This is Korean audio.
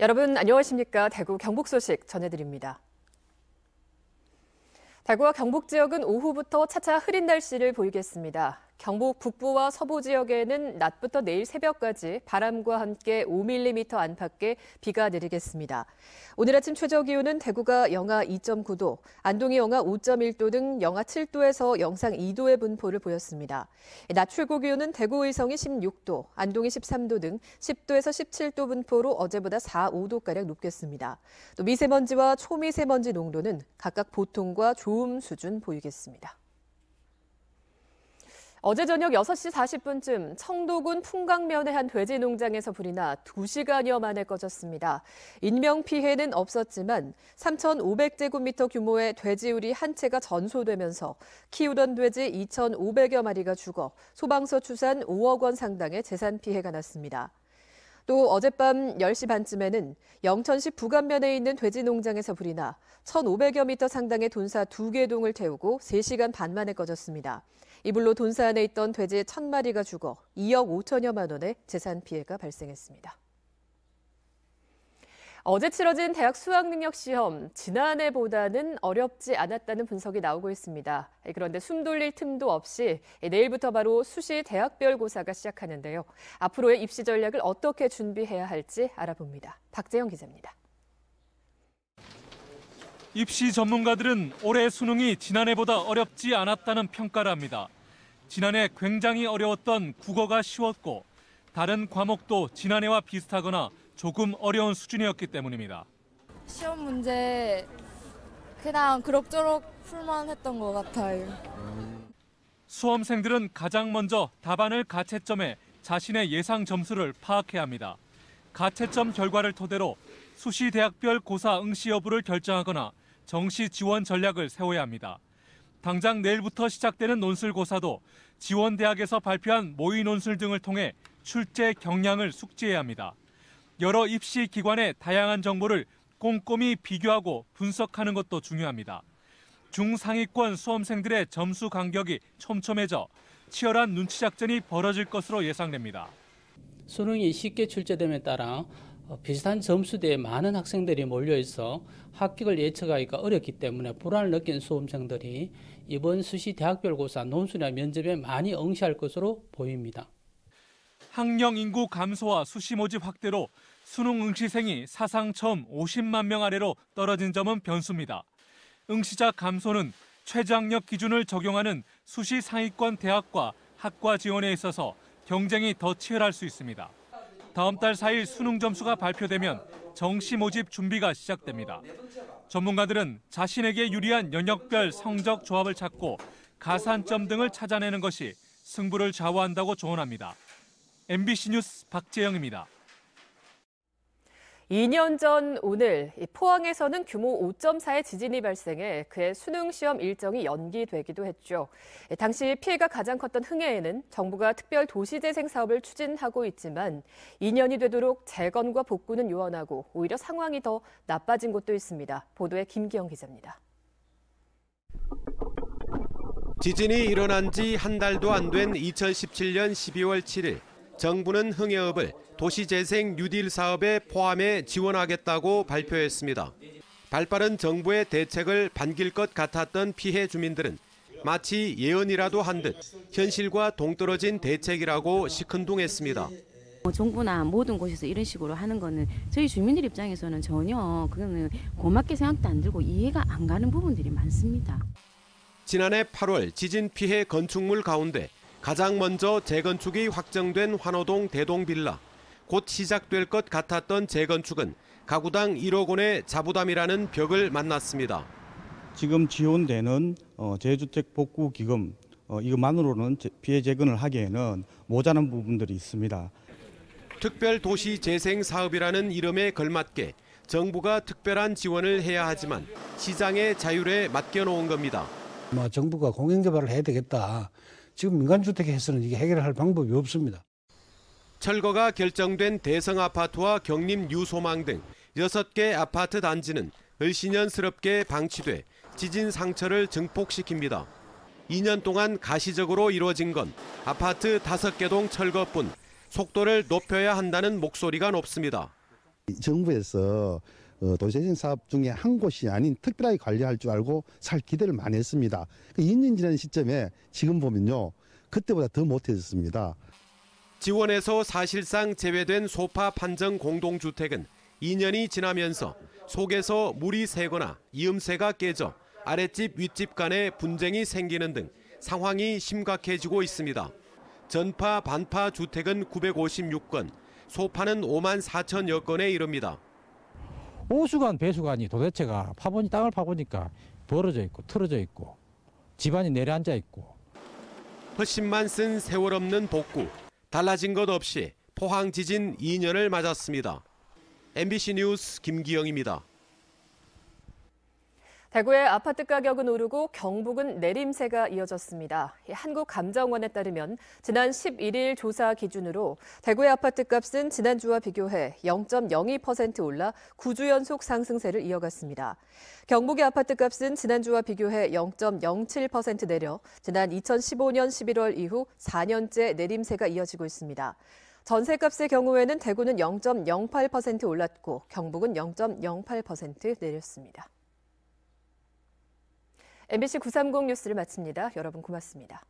여러분 안녕하십니까? 대구 경북 소식 전해드립니다. 대구와 경북 지역은 오후부터 차차 흐린 날씨를 보이겠습니다. 경북 북부와 서부 지역에는 낮부터 내일 새벽까지 바람과 함께 5mm 안팎의 비가 내리겠습니다. 오늘 아침 최저 기온은 대구가 영하 2.9도, 안동이 영하 5.1도 등 영하 7도에서 영상 2도의 분포를 보였습니다. 낮 최고 기온은 대구 의성이 16도, 안동이 13도 등 10도에서 17도 분포로 어제보다 4, 5도가량 높겠습니다. 또 미세먼지와 초미세먼지 농도는 각각 보통과 좋음 수준 보이겠습니다. 어제 저녁 6시 40분쯤 청도군 풍광면의 한 돼지 농장에서 불이 나 2시간여 만에 꺼졌습니다. 인명피해는 없었지만 3,500제곱미터 규모의 돼지우리 한 채가 전소되면서 키우던 돼지 2,500여 마리가 죽어 소방서 추산 5억 원 상당의 재산 피해가 났습니다. 또 어젯밤 10시 반쯤에는 영천시 부감면에 있는 돼지 농장에서 불이 나 1,500여 미터 상당의 돈사 2개 동을 태우고 3시간 반 만에 꺼졌습니다. 이 불로 돈사 안에 있던 돼지 1000마리가 죽어 2억 5천여만 원의 재산 피해가 발생했습니다. 어제 치러진 대학 수학능력 시험 지난해보다는 어렵지 않았다는 분석이 나오고 있습니다. 그런데 숨 돌릴 틈도 없이 내일부터 바로 수시 대학별 고사가 시작하는데요. 앞으로의 입시 전략을 어떻게 준비해야 할지 알아봅니다. 박재영 기자입니다. 입시 전문가들은 올해 수능이 지난해보다 어렵지 않았다는 평가를 합니다. 지난해 굉장히 어려웠던 국어가 쉬웠고 다른 과목도 지난해와 비슷하거나 조금 어려운 수준이었기 때문입니다. 시험 문제 그냥 그럭저럭 풀만 했던 것 같아요. 수험생들은 가장 먼저 답안을 가채점에 자신의 예상 점수를 파악해야 합니다. 가채점 결과를 토대로 수시 대학별 고사 응시 여부를 결정하거나 정시 지원 전략을 세워야 합니다. 당장 내일부터 시작되는 논술고사도 지원 대학에서 발표한 모의 논술 등을 통해 출제 경량을 숙지해야 합니다. 여러 입시 기관의 다양한 정보를 꼼꼼히 비교하고 분석하는 것도 중요합니다. 중상위권 수험생들의 점수 간격이 촘촘해져 치열한 눈치 작전이 벌어질 것으로 예상됩니다. 수능이 쉽게 출제됨에 따라 어, 비슷한 점수대에 많은 학생들이 몰려 있어 합격을 예측하기가 어렵기 때문에 불안을 느낀 수험생들이 이번 수시 대학별고사 논술이나 면접에 많이 응시할 것으로 보입니다. 학령 인구 감소와 수시 모집 확대로 수능 응시생이 사상 처음 50만 명 아래로 떨어진 점은 변수입니다. 응시자 감소는 최저학력 기준을 적용하는 수시 상위권 대학과 학과 지원에 있어서 경쟁이 더 치열할 수 있습니다. 다음 달 4일 수능 점수가 발표되면 정시 모집 준비가 시작됩니다. 전문가들은 자신에게 유리한 영역별 성적 조합을 찾고 가산점 등을 찾아내는 것이 승부를 좌우한다고 조언합니다. MBC 뉴스 박재영입니다. 2년 전 오늘 포항에서는 규모 5.4의 지진이 발생해 그의 수능 시험 일정이 연기되기도 했죠. 당시 피해가 가장 컸던 흥해에는 정부가 특별 도시재생 사업을 추진하고 있지만 2년이 되도록 재건과 복구는 요원하고 오히려 상황이 더 나빠진 곳도 있습니다. 보도에 김기영 기자입니다. 지진이 일어난 지 한 달도 안 된 2017년 12월 7일 정부는 흥해읍을 도시재생 뉴딜 사업에 포함해 지원하겠다고 발표했습니다. 발빠른 정부의 대책을 반길 것 같았던 피해 주민들은 마치 예언이라도 한 듯 현실과 동떨어진 대책이라고 시큰둥했습니다. 뭐 정부나 모든 곳에서 이런 식으로 하는 거는 저희 주민들 입장에서는 전혀 그거는 고맙게 생각도 안 들고 이해가 안 가는 부분들이 많습니다. 지난해 8월 지진 피해 건축물 가운데 가장 먼저 재건축이 확정된 환호동 대동 빌라. 곧 시작될 것 같았던 재건축은 가구당 1억 원의 자부담이라는 벽을 만났습니다. 지금 지원되는 어, 재주택 복구 기금 어, 이것만으로는 피해 재건을 하기에는 모자란 부분들이 있습니다. 특별도시재생 사업이라는 이름에 걸맞게 정부가 특별한 지원을 해야 하지만 시장의 자율에 맡겨놓은 겁니다. 뭐 정부가 공영개발을 해야 되겠다. 지금 민간주택에서는 이게 해결할 방법이 없습니다. 철거가 결정된 대성 아파트와 경림 유소망 등 6개 아파트 단지는 을씨년스럽게 방치돼 지진 상처를 증폭시킵니다. 2년 동안 가시적으로 이루어진 건 아파트 5개 동 철거뿐 속도를 높여야 한다는 목소리가 높습니다. 정부에서 어, 도시재생 사업 중에 한 곳이 아닌 특별하게 관리할 줄 알고 살 기대를 많이 했습니다. 그 2년 지난 시점에 지금 보면요. 그때보다 더 못해졌습니다. 지원에서 사실상 제외된 소파 판정 공동주택은 2년이 지나면서 속에서 물이 새거나 이음새가 깨져 아랫집 윗집 간에 분쟁이 생기는 등 상황이 심각해지고 있습니다. 전파 반파 주택은 956건, 소파는 5만 4천여 건에 이릅니다. 오수관 배수관이 도대체가 파보니 땅을 파보니까 벌어져 있고 틀어져 있고 집안이 내려앉아 있고 헛심만 쓴 세월 없는 복구, 달라진 것 없이 포항 지진 2년을 맞았습니다. MBC 뉴스 김기영입니다. 대구의 아파트 가격은 오르고 경북은 내림세가 이어졌습니다. 한국감정원에 따르면 지난 11일 조사 기준으로 대구의 아파트 값은 지난주와 비교해 0.02% 올라 9주 연속 상승세를 이어갔습니다. 경북의 아파트 값은 지난주와 비교해 0.07% 내려 지난 2015년 11월 이후 4년째 내림세가 이어지고 있습니다. 전세값의 경우에는 대구는 0.08% 올랐고 경북은 0.08% 내렸습니다. MBC 930 뉴스를 마칩니다. 여러분 고맙습니다.